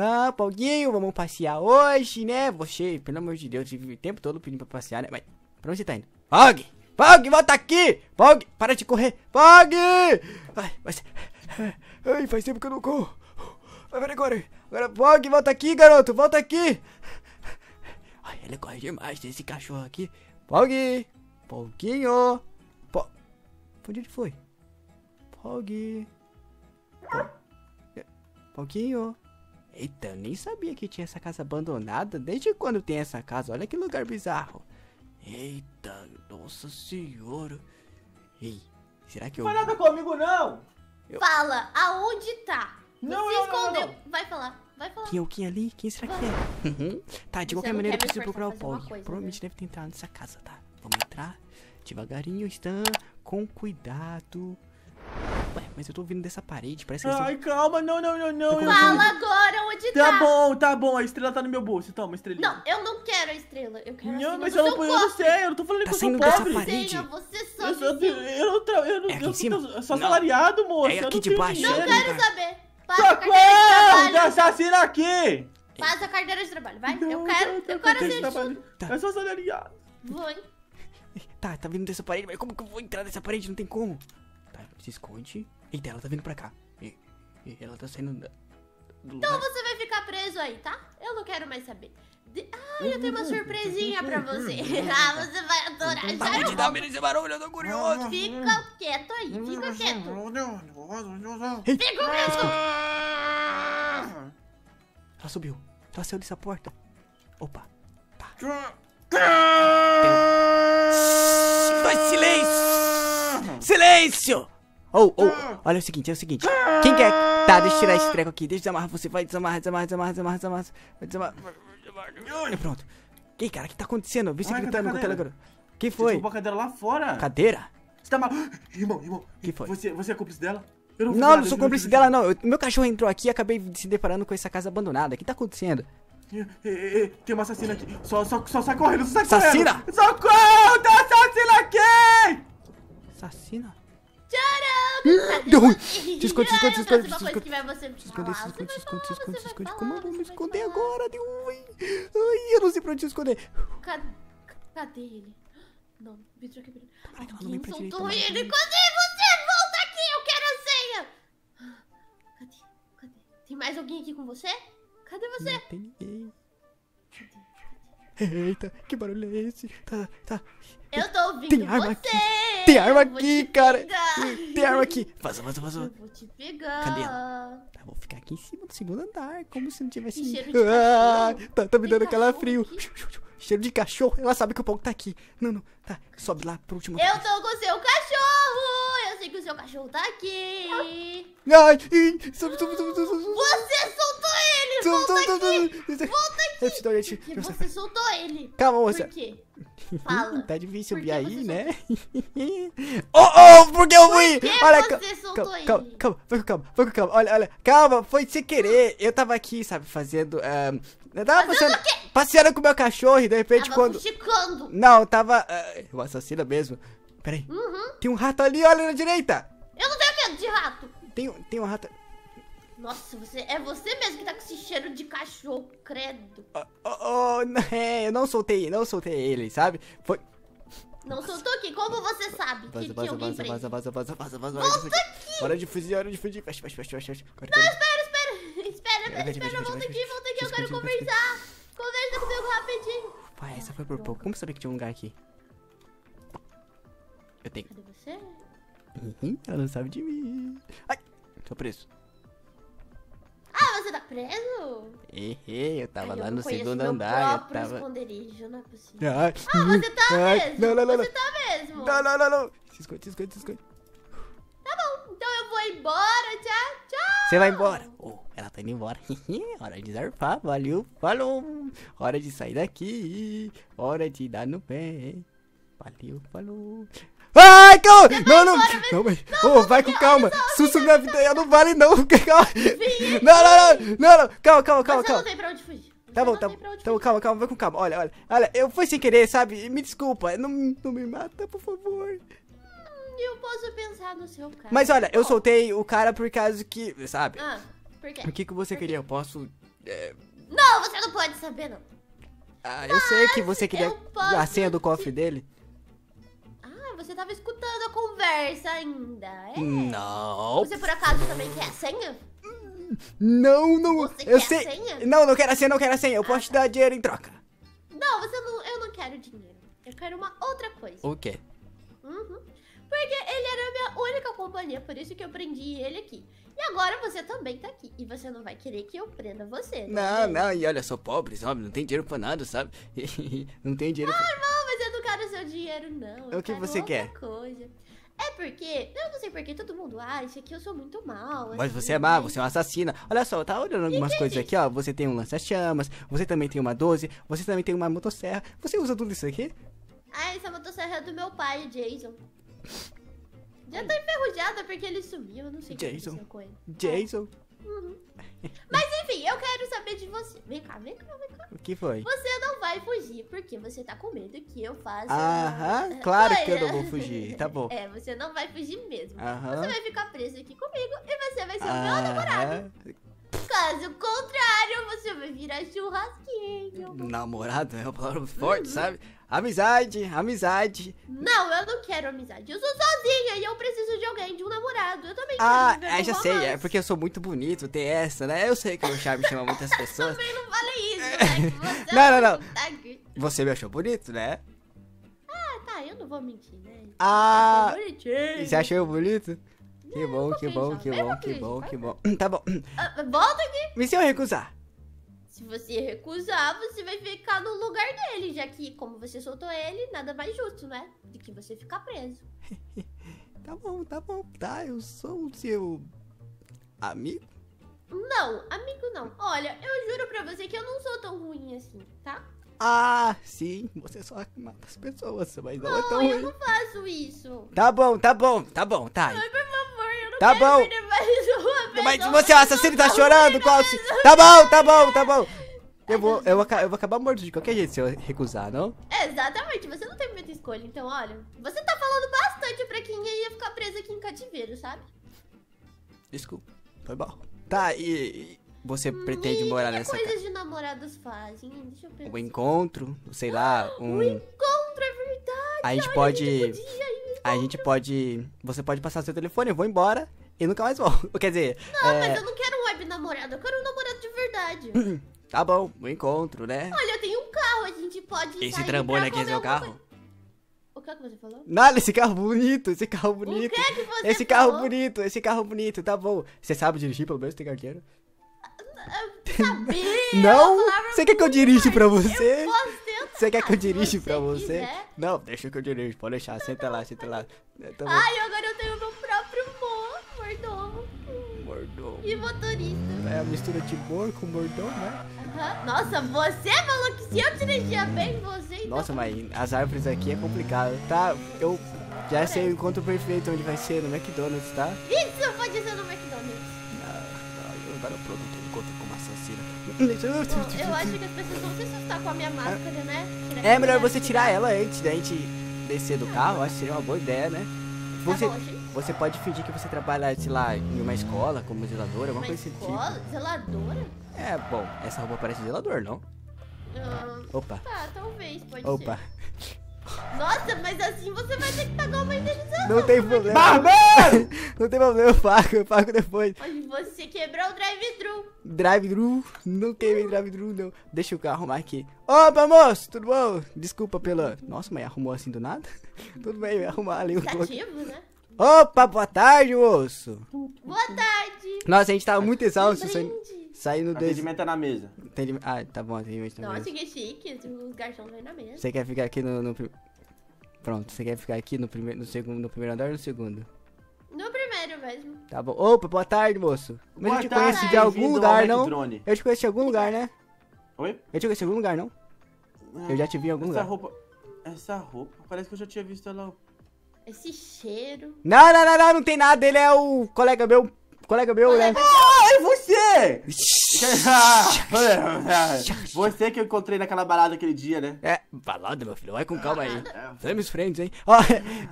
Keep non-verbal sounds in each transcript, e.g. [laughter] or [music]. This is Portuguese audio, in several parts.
Ah, Pauguinho, vamos passear hoje, né? Você, pelo amor de Deus, vive o tempo todo pedindo pra passear, né? Mas, pra onde você tá indo? Pog! Pog, volta aqui! Pog, para de correr! Pog! Ai, mas... Ai, faz tempo que eu não corro. Vai, vai agora. Agora, Pog, volta aqui, garoto, volta aqui! Ai, ele corre demais desse cachorro aqui. Pog! Poguinho! Po... Onde ele foi? Pog... Poguinho... Eita, eu nem sabia que tinha essa casa abandonada. Desde quando tem essa casa? Olha que lugar bizarro. Eita, nossa senhora. Ei, será que eu... Não faz nada comigo, não! Eu- Fala, aonde tá? Não, Você não, não, escondeu. não. Vai falar, vai falar. Quem é o quem ali? Quem será que é? [laughs] Uhum. Tá, de Você qualquer não maneira eu preciso procurar o Pog. Provavelmente né? deve ter entrado nessa casa, tá? Vamos entrar devagarinho, Stan, com cuidado. Ué, mas eu tô ouvindo dessa parede, parece que Ai, calma, não, não, não, não. Fala agora onde tá. Tá bom, tá bom, a estrela tá no meu bolso. Toma, estrelinha. Não, eu não quero a estrela. Eu quero a Não, senha mas eu não, eu não sei, eu não tô falando Tá que eu sou saindo dessa pobre. parede. Senha, você só Eu, sou, me eu não, tra- eu não, É eu sou, eu sou Não. assalariado, moço. É eu aqui não de baixo. Não quero saber. A Socorro! Assassino aqui! Passa a carteira de trabalho, vai. Eu Não, quero, não, eu quero ser tudo. Tá. Eu sou assalariado. Vou, hein? Tá, tá vindo dessa parede, mas como que eu vou entrar nessa parede? Não tem como. Tá, se esconde. Eita, ela tá vindo pra cá. E, e ela tá saindo da, do Então você vai ficar preso aí, tá? Eu não quero mais saber. De... Ah, eu tenho uma surpresinha pra você. [laughs] ah, você vai adorar. Para Já de eu dar volto. medo esse barulho, eu tô curioso. Fica quieto aí, fica quieto. Fica quieto. Ela subiu. Ela saiu dessa porta. Opa. Tá. Dois silêncio! Silêncio! Oh, oh, olha o seguinte, é o seguinte. Quem quer. Tá, deixa eu tirar esse treco aqui. Deixa eu desamarrar você. Vai, desamarra, desamarra, desamarra, desamarra, desamarra. Vai desamarrar. É, pronto. Ei, cara, o que tá acontecendo? Vi você Ai, gritando cadê a com o. Quem Você foi? roubou a cadeira lá fora? Cadeira? Você tá mal... Irmão, irmão. Que foi? Você, você é cúmplice dela? Eu Não, nada, não sou cúmplice dela, não. Eu- meu cachorro entrou aqui e acabei se deparando com essa casa abandonada. O que tá acontecendo? Tem uma assassina aqui. Só, só, só sai correndo, só sai Assassina? correndo. Socorro! Tem assassina aqui! Assassina? Deu ruim. Se Se esconde, se esconde, se esconde, se Se esconde. Se se falar, esconde, se você vai esconde, se esconde, se esconde. Como eu vou me esconder agora? Deu ruim. Ai, eu não sei pra onde se esconder. Cadê, ele? Não, Vitor aqui. que ela não Alguém soltou ele. Cadê você? Volta aqui, eu quero a senha. Cadê? Cadê? Tem mais alguém aqui com você? Cadê você? Não tem ninguém. Cadê? [laughs] Eita, que barulho é esse? Tá, tá. Eu tô ouvindo Tem arma você. aqui. Tem arma Eu aqui, cara. Tem arma aqui. Vaza, vaza, Eu vaza. vou te pegar. Cadê Tá, vou ficar aqui em cima do segundo andar, como se não tivesse. Cheiro de Ah, tá, tá me dando aquela frio. Cheiro de cachorro. Ela sabe que o pão tá aqui. Não, não. Tá, sobe lá pro último. Eu tô com o seu cachorro. Eu sei que o seu cachorro tá aqui. Ai, sobe, sobe, sobe, sobe. Você soltou ele. Volta sobe, aqui. sobe. Volta aqui. Porque você soltou ele. Calma, Por moça. quê? Fala. [laughs] Tá difícil Por subir aí, né? [laughs] oh, oh, porque eu fui? que Olha, você soltou calma, ele? calma, calma, vai com calma, vai com calma. Olha, olha, calma, foi sem querer. Eu tava aqui, sabe, fazendo. ahn, eu tava Fazendo passeando, passeando com o meu cachorro e de repente Tava quando. fuxicando. Não, tava. ah, o assassino mesmo. Peraí. Uhum. Tem um rato ali, olha na direita. Eu não tenho medo de rato. Tem, um- tem um rato. Nossa, você é você mesmo que tá com esse cheiro de cachorro, credo. Oh, oh, oh, não, é, eu não soltei, não soltei ele, sabe? Foi. Não soltou aqui, como você sabe que Vaza, tinha vaza, vaza, vaza, vaza, vaza, vaza, vaza. Hora de fugir. Hora de fugir, hora de fugir. Fecha, fecha, fecha, fecha. Corre. Espera, espera, [laughs] espera, espera, volta aqui, volta aqui, eu quero conversar. Conversa comigo rapidinho. Pai, essa foi por pouco. Como sabia que tinha um lugar aqui? Eu tenho. Cadê você? Uhum, ela não sabe de mim. Ai, tô preso. Ah, você tá preso? Errei, eu tava Ai, eu lá no segundo andar. Eu tava. esconderijo, não é possível. Ai, Ah, você tá [laughs] ai, mesmo? Não, não, não, não. Você tá mesmo? Não, não, não, não. Se esconde, se esconde, se esconde. Tá bom, então eu vou embora, tchau, tchau. Você vai embora. Oh, ela tá indo embora. [laughs] Hora de zarpar, valeu, falou. Hora de sair daqui. Hora de dar no pé. Valeu, falou. Ai, calma! Não, não, não, mas, oh, vai com calma. Susto na vida não vale não. [laughs] Calma. Não, não, não, não, não. Calma, calma, calma, Você não calma. tem pra onde fugir. Tá bom, não tá bom. Tá fugir. calma, calma, vai com calma. Olha, olha. Olha, eu fui sem querer, sabe? Me desculpa. Não, não me mata, por favor. Hum, Eu posso pensar no seu caso. Mas olha, eu soltei o cara por causa que, sabe? Ah, por quê? O que, que você queria? Eu posso Não, você não pode saber, não. Ah, eu sei que você queria eu a senha do cofre dele. Ah, tava escutando a conversa ainda, é? Não. Você por acaso também quer a senha? Não, não. Você eu quer sei. a senha? Não, não quero a senha, não quero a senha. Eu posso te dar dinheiro em troca. Não, você não. Eu não quero dinheiro. Eu quero uma outra coisa. O quê? Uhum. Porque ele era a minha única companhia, por isso que eu prendi ele aqui. E agora você também tá aqui. E você não vai querer que eu prenda você. Não, é? não, e olha, eu sou pobre, sabe? Não tem dinheiro pra nada, sabe? [laughs] não tem dinheiro pra... Não, quero seu dinheiro, não. Eu O que você quer? Coisa. É porque, eu não sei porque todo mundo acha que eu sou muito mal. Mas assim, você é má, você é uma assassina. Olha só, tá olhando algumas que é coisas aqui, ó. Você tem um lança-chamas, você também tem uma 12, você também tem uma motosserra. Você usa tudo isso aqui? Ah, essa motosserra é do meu pai, o Jason. Já tá enferrujada porque ele sumiu, eu não sei o que Jason. aconteceu com ele. Jason, Mas enfim, eu quero saber de você. Vem cá, vem cá, vem cá. o que foi? Você não vai fugir porque você tá com medo que eu faça. Aham, claro que eu não vou fugir, tá bom. [laughs] É, você não vai fugir mesmo. Aham. Você vai ficar preso aqui comigo e você vai ser o meu namorado. Caso contrário, você vai virar churrasquinho. Namorado é uma palavra forte, sabe? Amizade, amizade. Não, eu não quero amizade. Eu sou sozinha e eu preciso de alguém, de um namorado. Eu também Ah, quero viver é, já sei, é porque eu sou muito bonito, tem essa, né? Eu sei que o meu charme chama muitas [laughs] pessoas. Também não fale isso, né? Você Não, é não, não. tag- Você me achou bonito, né? Ah, tá, eu não vou mentir, né? Ah, você achou eu bonito? Que bom, que bom, que bom, que bom, que bom. Tá bom. Ah, volta aqui. E se eu recusar? Se você recusar, você vai ficar no lugar dele, já que, como você soltou ele, nada mais justo, né? Do que você ficar preso. [laughs] Tá bom, tá bom, tá. Eu sou o seu amigo. Não, amigo não. Olha, eu juro pra você que eu não sou tão ruim assim, tá? Ah, sim, você só mata as pessoas, mas não, é tão Não, eu ruim. não faço isso. Tá bom, tá bom, tá bom, tá. Ai, por favor, eu não Tá bom. Mas você é um assassino tá chorando, qual... Tá bom, tá bom, tá bom. Eu vou, eu, vou, eu vou acabar morto de qualquer jeito se eu recusar, não? Exatamente, você não tem muita escolha. Então, olha, você tá falando bastante pra quem ia ficar preso aqui em cativeiro, sabe? Desculpa, foi mal. Tá, e, e você pretende E morar que nessa coisas casa? de namorados fazem? Deixa eu pensar. Um encontro, sei lá, O um... encontro é verdade. A gente olha, pode... gente podia. A gente pode... Você pode passar seu telefone, eu vou embora e nunca mais volto. [laughs] Quer dizer, Não, é, mas eu não quero um web namorado, eu quero um namorado de verdade. [clears throat] tá bom, um encontro, né? Olha, eu tenho um carro, a gente pode Esse sair trambolho aqui é seu carro? coisa. O que é que você falou? Nada, esse carro bonito, esse carro O bonito. que é que você Esse carro falou? bonito, esse carro bonito, tá bom. Você sabe dirigir, pelo menos tem carteira? Sabia, [laughs] Não? uma palavra Você quer que eu dirija pra você? Eu posso Você quer que eu dirija pra você? quiser. Não, deixa que eu dirijo, pode deixar. Senta lá, senta lá. Tá bom. Ai, agora eu tenho meu próprio mo- mordomo Mordomo. e motorista. É a mistura de mor com mordomo, né? Nossa, você falou que se eu dirigia bem, você então... Nossa, mas as árvores aqui é complicado, tá? Eu já sei o encontro perfeito onde vai ser, no McDonald's, tá? Isso pode ser no McDonald's. Pronto, eu tenho encontro com uma assassina. Bom, eu acho que as pessoas vão se assustar com a minha máscara, né? Tirar É melhor você tirar ela antes da gente descer do carro, acho que seria uma boa ideia, né? Você, Tá bom, você pode fingir que você trabalha, sei lá, em uma escola, como zeladora, alguma Uma coisa desse tipo. escola? Zeladora? É, bom, essa roupa parece zelador, não? Ah, Opa, tá, talvez, pode opa. ser. Nossa, mas assim você vai ter que pagar uma indenização. Não tem problema. Barbeiro! [laughs] Não tem problema, eu pago, eu pago depois. Mas você quebrou o drive-thru. Drive-thru, não queimei drive-thru, não. Deixa o carro arrumar aqui. Opa, moço, tudo bom? Desculpa pela... Nossa, mas arrumou assim do nada? [laughs] Tudo bem, eu ia arrumar ali o coloque. Cativo, né? Opa, boa tarde, moço. Boa tarde. Nossa, a gente tava muito exausto, saindo, desse... Atendimento é na mesa. Atendimento- Ah, tá bom, atendimento também. Nossa, que chique. Os garçons vêm na mesa. Você quer ficar aqui no... no Pronto, você quer ficar aqui no primeiro, no segundo, no primeiro andar ou no segundo? No primeiro mesmo. Tá bom. Opa, boa tarde, moço. Mas Boa eu te tarde, conheço de algum lugar, não? McDrone. Eu te conheço de algum lugar, né? Oi? Eu te conheço de algum lugar, não? Eu já te vi em algum Essa lugar. roupa... Essa roupa, parece que eu já tinha visto ela... Esse cheiro. Não, não, não, não, não tem nada. Ele é o colega meu. Colega meu, né? Ah, é você! [laughs] você que eu encontrei naquela balada aquele dia, né? É, balada, meu filho. Vai com calma aí. É. Famous friends, hein? [laughs]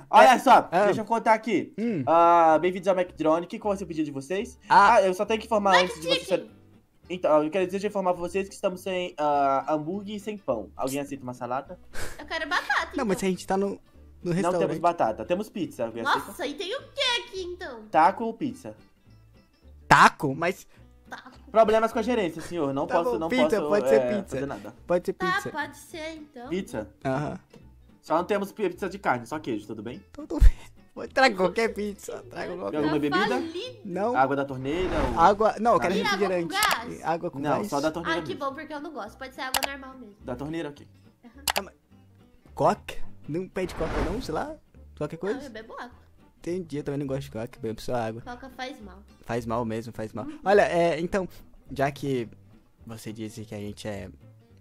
Olha só, Ah. deixa eu contar aqui. Hum. Ah, Bem-vindos ao McDrone. O que o pedido de vocês? Ah. Ah, eu só tenho que informar antes de você... Chicken. Então, eu quero dizer de informar pra vocês que estamos sem ah, hambúrguer e sem pão. Alguém aceita uma salada? Eu quero batata, Não, mas a então. gente tá no, no Não restaurante. temos batata. Temos pizza. Alguém aceita? Nossa, e tem o que aqui, então? Taco ou pizza? Taco? Mas Tá, Problemas com a gerência, senhor. Não Tá posso, bom, não pizza, posso pode ser é, pizza. fazer nada. pode ser tá pizza. pode ser, então. Pizza? Aham. Só não temos pizza de carne, só queijo, tudo bem? Tudo bem. Traga qualquer pizza. Traga Tem qualquer. alguma Tá bebida? falido. Não. Água da torneira? Ou... Água. Não, eu quero E água com refrigerante. gás? Água com Não, gás. só da torneira. Ah, que bom, porque eu não gosto. Pode ser água normal mesmo. Da torneira, ok. Coca? Não pede coca não, sei lá. Qualquer Não, eu coisa. bebo água. Entendi, eu também não gosto de coca, bebo só água. Coca faz mal. Faz mal mesmo, faz mal. Olha, é, então, já que você disse que a gente é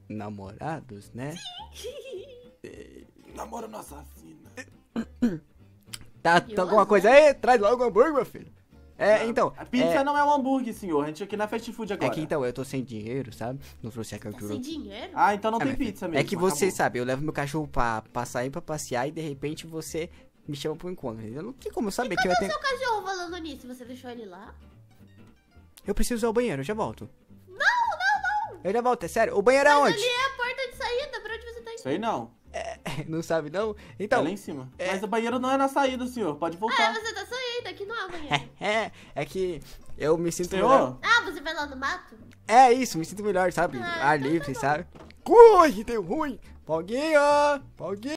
namorados, né? [laughs] Namoro no assassino. [coughs] Tá, tá alguma coisa aí? Traz logo o hambúrguer, meu filho. É, então. A pizza é, não é um hambúrguer, senhor. A gente aqui na fast food agora. é que então, eu tô sem dinheiro, sabe? Não trouxe a Tá captura. sem dinheiro? Ah, então não É, tem pizza mesmo. É que você acabou. sabe, eu levo meu cachorro pra, pra sair pra passear e de repente você me chama pro encontro. entendeu? Não tem como eu saber que eu Cadê tenho. o seu cachorro falando nisso? Você deixou ele lá? Eu preciso usar o banheiro, eu já volto. Não, não, não! Eu já volto, é sério. O banheiro é Mas onde? ali é a porta de saída. Pra onde você tá indo? Isso aí não. [laughs] Não sabe não? Tá Então. lá em cima. é- Mas o banheiro não é na saída, senhor. Pode Ah, voltar. você tá saindo. Aqui não é o banheiro. [laughs] É, é que eu me sinto melhor. Senhor? Ah, você vai lá no mato? É isso, me sinto melhor, sabe? Ah, Ar então livre, tá sabe? Ui, deu ruim. Pauguinho! Pauguinho!